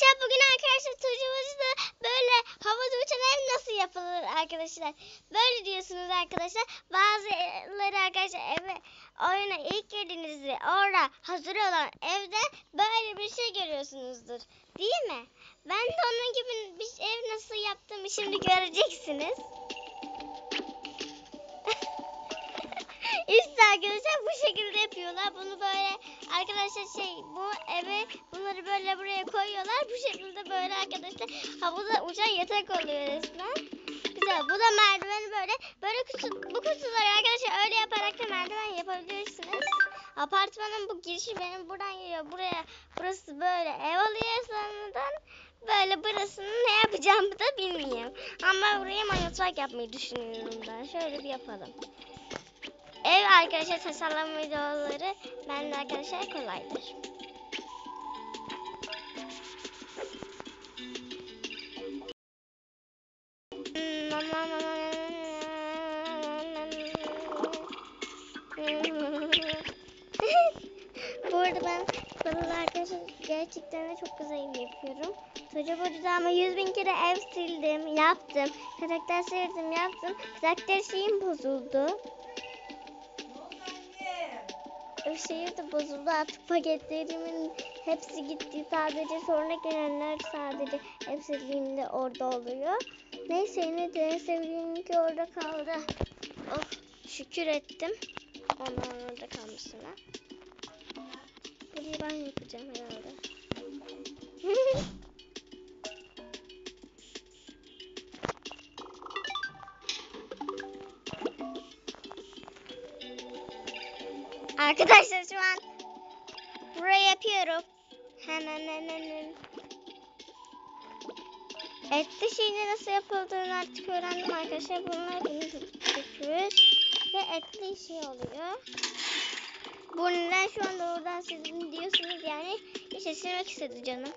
Arkadaşlar bugün arkadaşlar çocuğumuzda böyle havada uçan ev nasıl yapılır arkadaşlar. Böyle diyorsunuz arkadaşlar. Bazıları arkadaşlar eve oyuna ilk girdiğinizde orada hazır olan evde böyle bir şey görüyorsunuzdur. Değil mi? Ben de onun gibi bir ev nasıl yaptığımı şimdi göreceksiniz. İşte arkadaşlar bu şekilde yapıyorlar. Bunu böyle arkadaşlar şey bu eve bunları böyle buraya koyuyorlar. Bu şekilde böyle arkadaşlar havada uçan yatak oluyor resmen. Güzel. Bu da merdiveni böyle böyle kutu, bu kutuları arkadaşlar öyle yaparak da merdiven yapabilirsiniz. Apartmanın bu girişi benim buradan geliyor. Buraya burası böyle ev oluyor sonradan. Böyle burasını ne yapacağımı da bilmiyorum. Ama buraya manyetrak yapmayı düşünüyorum ben. Şöyle bir yapalım. Ev arkadaşlar tasarlama videoları bende arkadaşlar kolaydır. Bu arada ben kanalı arkadaşlar gerçekten de çok güzel yapıyorum. Çocuk hocada ama yüz bin kere ev sildim, yaptım. Karakter sildim, yaptım. Karakter şeyim bozuldu. Şehir de bozuldu artık paketlerimin hepsi gitti sadece sonra gelenler sadece ev sildiğimde orada oluyor. Neyse yine de sevdiğimki orada kaldı. Oh şükür ettim. Onların orada kalmasına. Burayı ben yapacağım herhalde. Arkadaşlar şu an burayı yapıyorum. Hemen hemen. Etli şeyin nasıl yapıldığını artık öğrendim arkadaşlar. Bunlar bunu yapıyoruz. Ve etli şey oluyor. Bu şu anda oradan sizin diyorsunuz yani. İşte silmek istedi canım.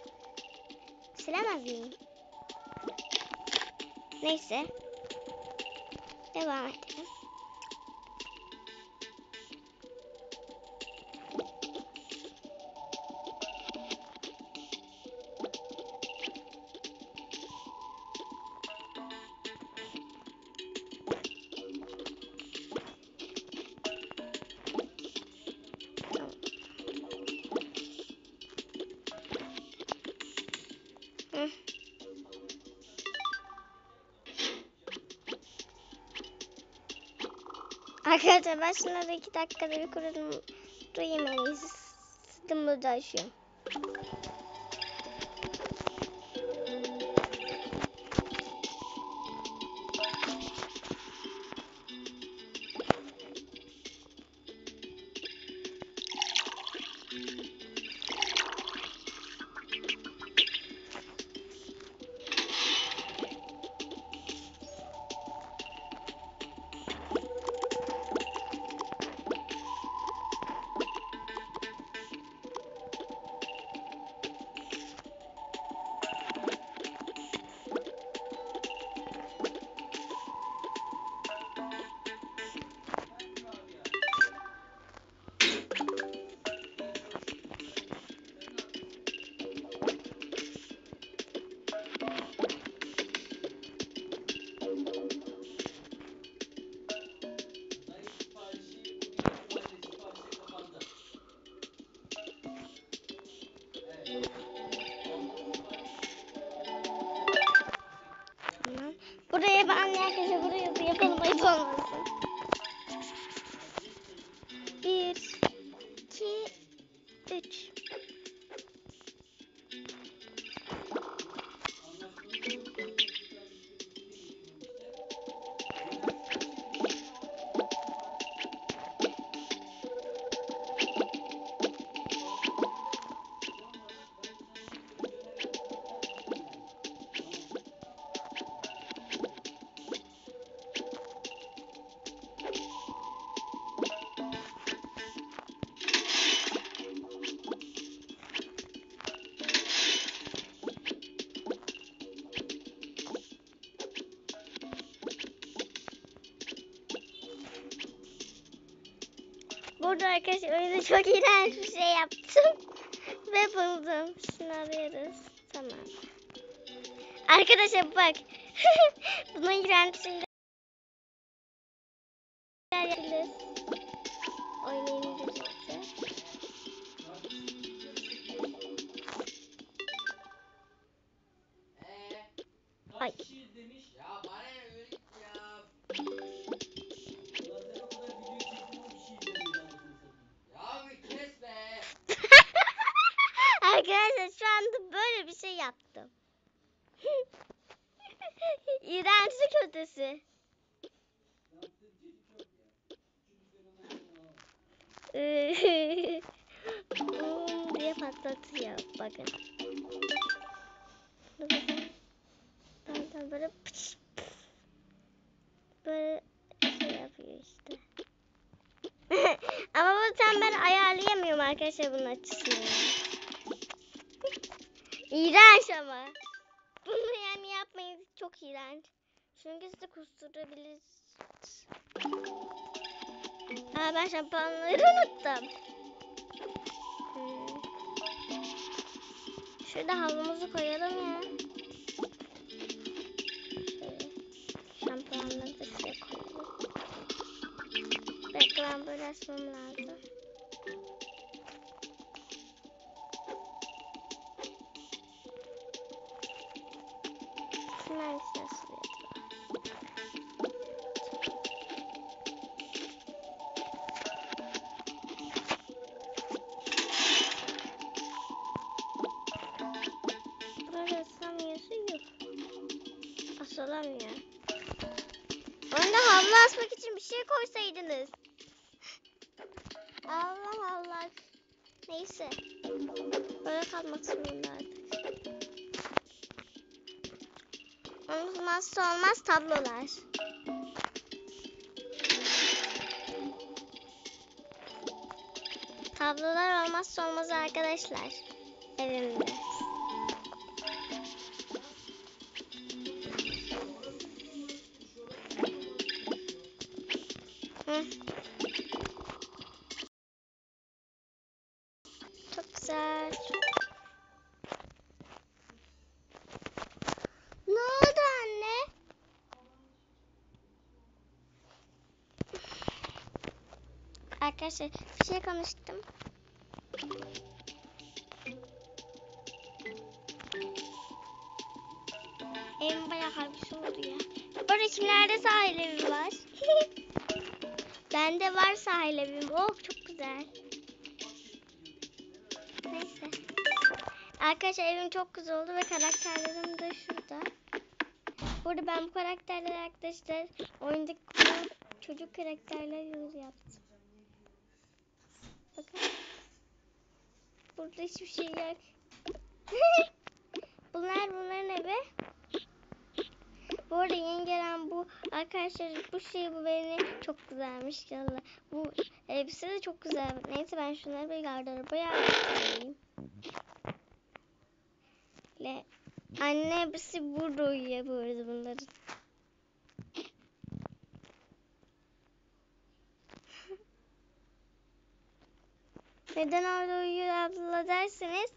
Silemez miyim? Neyse. Devam edelim. Arkadaşlar ben şunları iki dakikada bir kurudum. Duyayım iyisi. Sıdım burada açıyorum. Burada arkadaşlar öyle çok iğrenç bir şey yaptım. Ve buldum. Şunu arıyoruz. Tamam. Arkadaşlar bak. Bunun girentisiyle şey yaptım. İğrençlik ötesi. Bum diye patlatıyor. Bakın. Tamam tamam böyle pıç, pıf. böyle şey yapıyor işte. Ama bu tam ben ayarlayamıyorum arkadaşlar bunun açısını. İğrenç ama. Bunu yani yapmayın çok iğrenç. Çünkü sizi kusturabiliriz. Aa ben şampuanları unuttum. Hmm. Şurada havlumuzu koyalım ya. Şampuanları da şuraya koyalım. Bekle ben böyle açmam lazım. Asılıyor? Burada asamıyorsa yok. Asılamıyor. Onda havlu asmak için bir şey koysaydınız. Allah Allah. Neyse. Böyle kalmak zorunda Olmazsa olmaz tablolar. Tablolar olmazsa olmaz arkadaşlar. Evimde. Hı. Arkadaşlar bir şey konuştum. Evim bayağı harbisi oldu ya. Burada kimlerde sahil evi var? Bende var sahil evim. Oh çok güzel. Neyse. Arkadaşlar evim çok güzel oldu ve karakterlerim de şurada. Burada ben bu karakterleri arkadaşlar oyundaki çocuk karakterler yüz yaptım. Burada hiçbir şey yok. Bunlar bunların evi. Bu arada yeni gelen bu arkadaşlar bu şey bu beni çok güzelmiş yallah. Bu elbise de çok güzel. Neyse ben şunları bir gardıroba yerleştireyim. Le anne hepsi burada uyuyor bu arada bunların. Neden orada uyuyor abla derseniz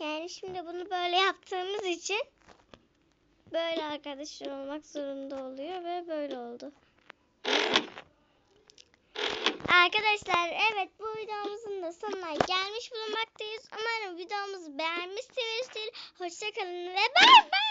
yani şimdi bunu böyle yaptığımız için böyle arkadaşlar olmak zorunda oluyor ve böyle oldu. Arkadaşlar evet bu videomuzun da sonuna gelmiş bulunmaktayız. Umarım videomuzu beğenmişsinizdir. Hoşçakalın ve bay bay.